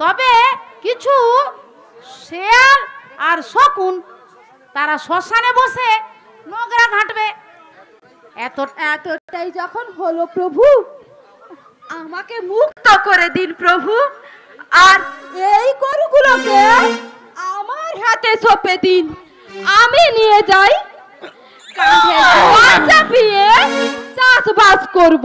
তবে কিছু শেয়াল আর শকুন তারা শ্মশানে বসে নোংরা ঘাঁটবে। এত এতটাই যখন হলো প্রভু, আমাকে মুক্ত করে দিন প্রভু। আর এই গরুগুলোকে আমার হাতে সঁপে দিন। আমি নিয়ে যাই, কাঁধে চাপিয়ে চাষবাস করব।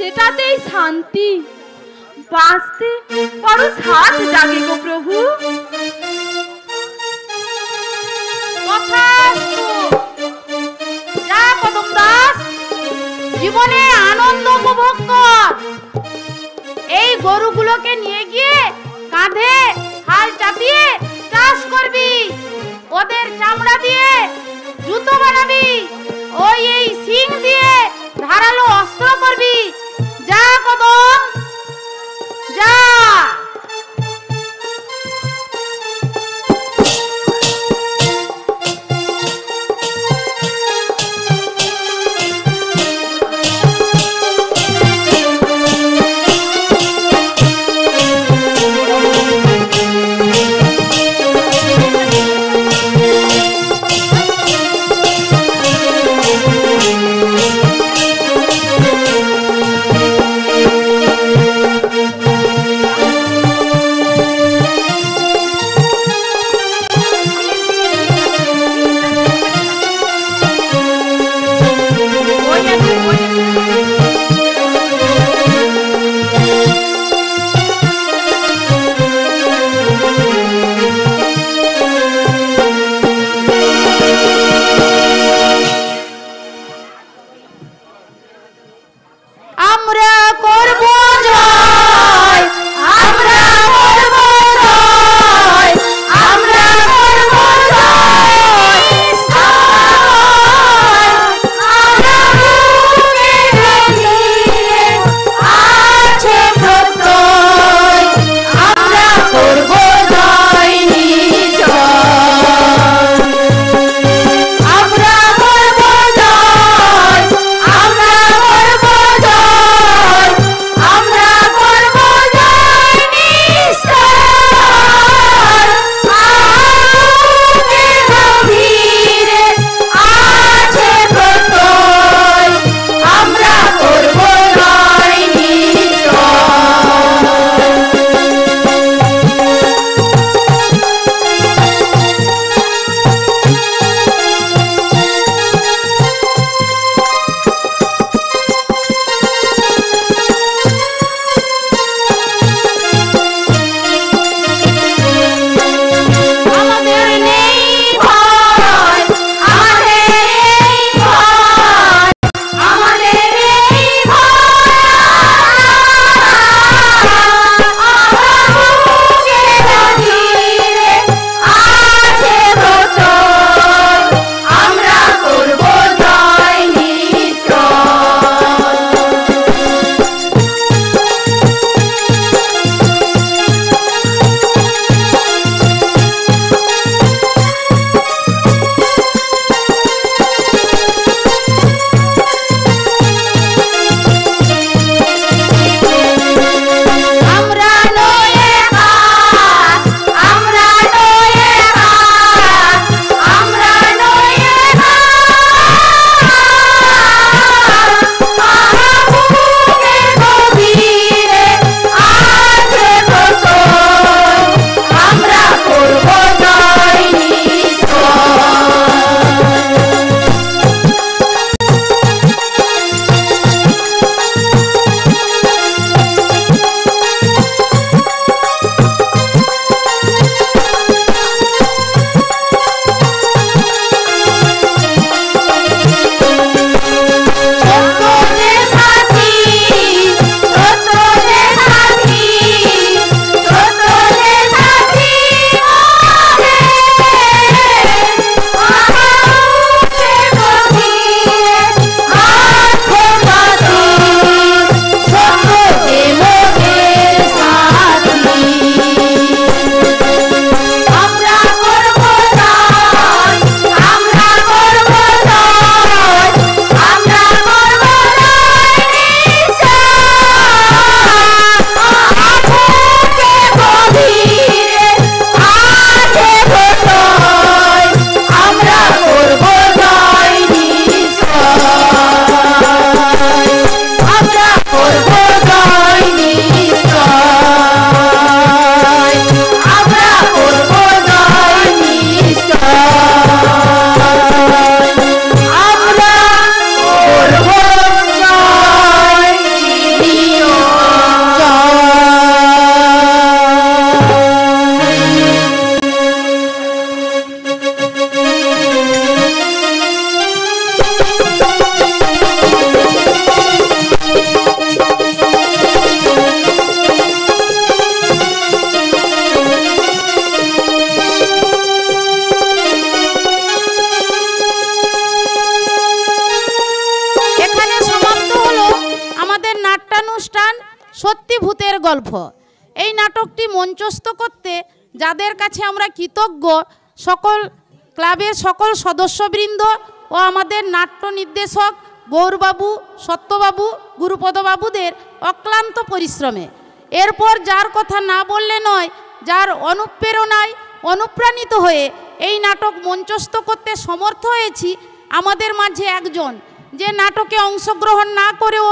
সেটাতেই শান্তি। বাঁচতে বড় সাথ জাগে গো প্রভু। জীবনে আনন্দ উপভোগ কর। এই গরুগুলোকে নিয়ে গিয়ে কাঁধে হাল চাপিয়ে চাষ করবি। ওদের চামড়া দিয়ে জুতো বানাবি। ওই এই শিং দিয়ে ধারালো অস্ত্র করবি। 三个多 Hallelujah. গল্প। এই নাটকটি মঞ্চস্থ করতে যাদের কাছে আমরা কৃতজ্ঞ, সকল ক্লাবের সকল সদস্যবৃন্দ ও আমাদের নাট্য নির্দেশক গৌরবাবু, সত্যবাবু, গুরুপদবাবুদের অক্লান্ত পরিশ্রমে। এরপর যার কথা না বললে নয়, যার অনুপ্রেরণায় অনুপ্রাণিত হয়ে এই নাটক মঞ্চস্থ করতে সমর্থ হয়েছি আমাদের মাঝে একজন, যে নাটকে অংশগ্রহণ না করেও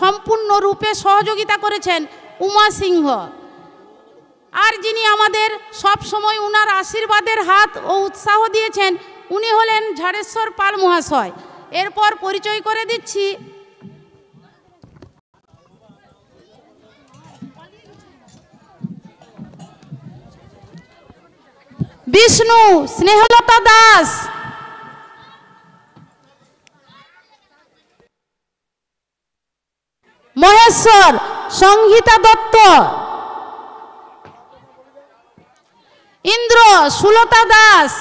সম্পূর্ণরূপে সহযোগিতা করেছেন উমা সিংহ। আর যিনি আমাদের সব সময় উনার আশীর্বাদের হাত ও উৎসাহ দিয়েছেন, উনি হলেন ঝাড়েশ্বর পাল মহাশয়। এরপর পরিচয় করে দিচ্ছি। বিষ্ণু স্নেহলতা দাস। মহেশ্বর সংহিতা দত্ত। ইন্দ্র সুলতা দাস।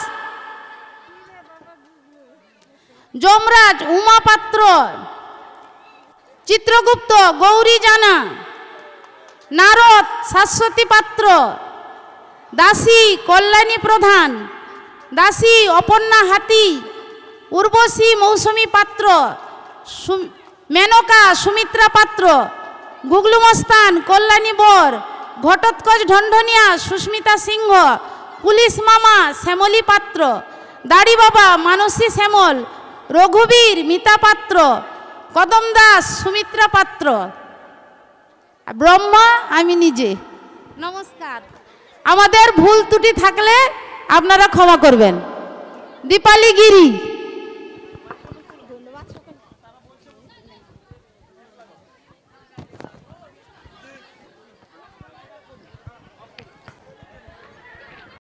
যমরাজ উমা পাত্র চিত্রগুপ্ত গৌরী জানা। নারদ শাশ্বতী পাত্র। দাসী কল্যাণী প্রধান। দাসী অপর্ণা হাতি। উর্বশী মৌসুমী পাত্র। মেনকা সুমিত্রা পাত্র। গুগলু মস্তান কল্যাণী বর ঘটোৎকচ ঢন্ঢনিয়া সুস্মিতা সিংহ পুলিশ মামা শ্যামলী পাত্র দাড়ি বাবা মানসী শ্যামল রঘুবীর মিতা পাত্র কদম দাস সুমিত্রা পাত্র। ব্রহ্মা আমি নিজে। নমস্কার। আমাদের ভুল ত্রুটি থাকলে আপনারা ক্ষমা করবেন। দীপালি গিরি।